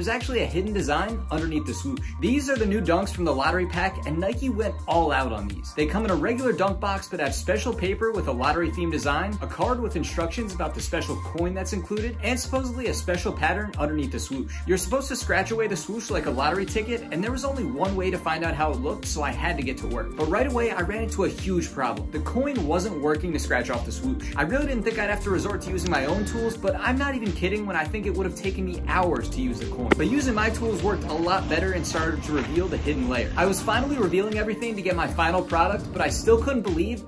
there's actually a hidden design underneath the swoosh. These are the new dunks from the lottery pack, and Nike went all out on these. They come in a regular dunk box, but have special paper with a lottery themed design, a card with instructions about the special coin that's included, and supposedly a special pattern underneath the swoosh. You're supposed to scratch away the swoosh like a lottery ticket, and there was only one way to find out how it looked, so I had to get to work. But right away, I ran into a huge problem. The coin wasn't working to scratch off the swoosh. I really didn't think I'd have to resort to using my own tools, but I'm not even kidding when I think it would have taken me hours to use the coin. But using my tools worked a lot better and started to reveal the hidden layer. I was finally revealing everything to get my final product, but I still couldn't believe